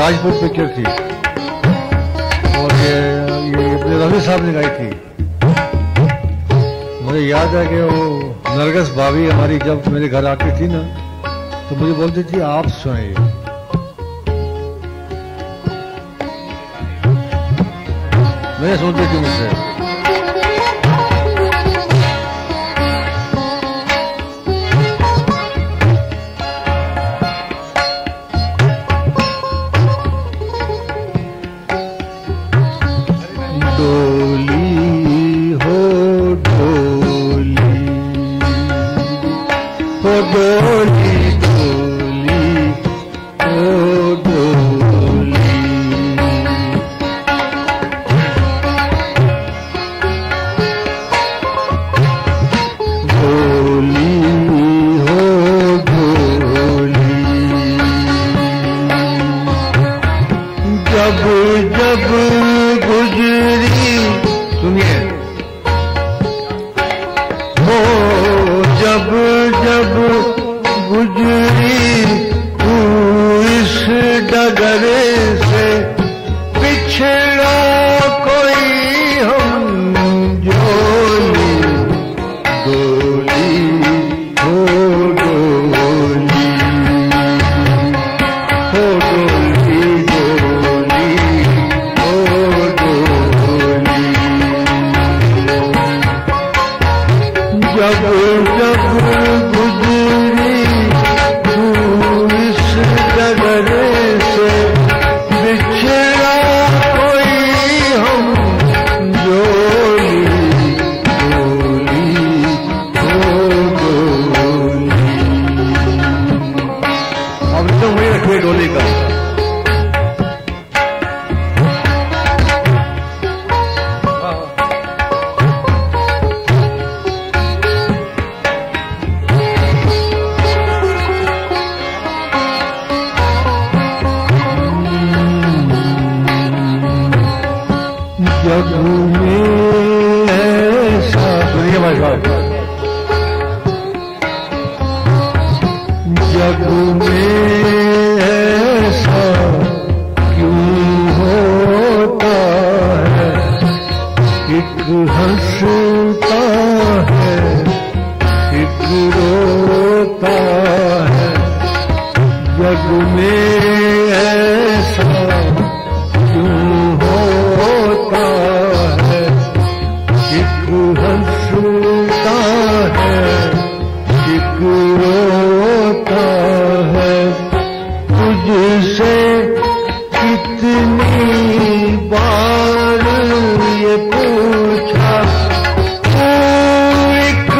Rajput picture تھی؟ اور یہ یہ اپنے صاحب نے گائی تھی۔ مجھے یاد ہے کہ وہ نرگس بھابھی ہماری جب میرے گھر آتی تھی نا، تو مجھے بولتی تھی آپ سنیں۔ میں سنتی تھی مجھ سے۔ گزری تو اس ڈگر سے پچھڑا کوئی ہم جولی ڈولی ہو ڈولی ہو ڈولی جگ میں ایسا کیوں ہوتا ہے؟ ایک ہنستا ہے ایک روتا ہے جگ میں تجھ سے کتنی بار یہ پوچھا تو ایک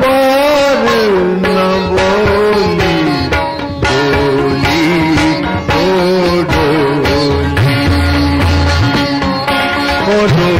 بار نہ بولی ڈولی او ڈولی او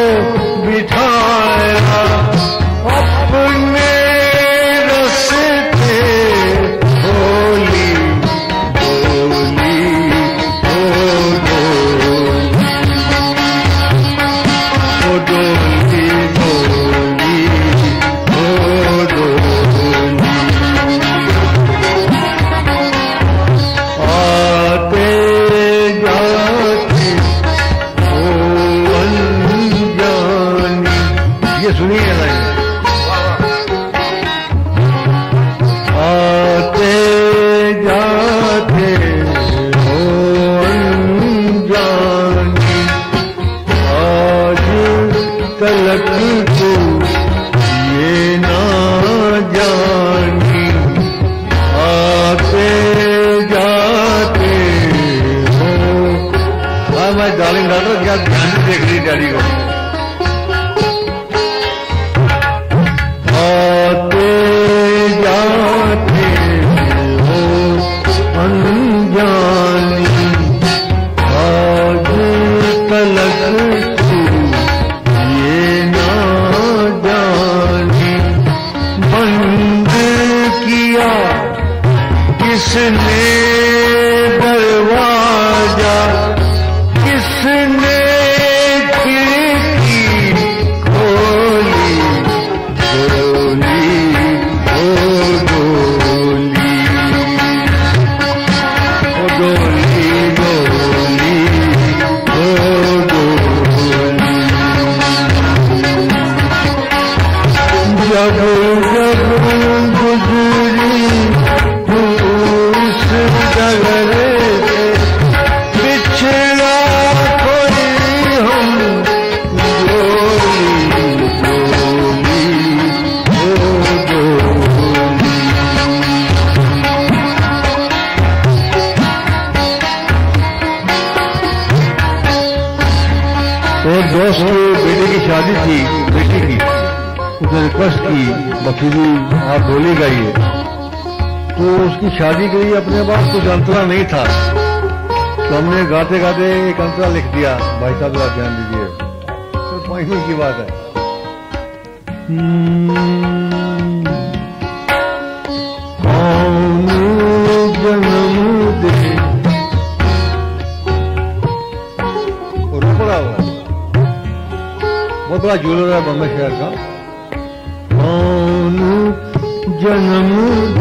کس نے برواجہ کی بیٹی کی، اس نے ریکویسٹ کی بکری جی، آپ بولی گئی ہے۔ تو اس کی شادی کے لیے اپنے پاس کچھ انترا نہیں تھا۔ تو ہم نے گاتے گاتے ایک انترا لکھ دیا۔ بھائی صاحب، ذرا دھیان دیجیے پانچ منٹ کی بات ہے۔ مرتبہ جولو رہا بمبئی شہر کا جنم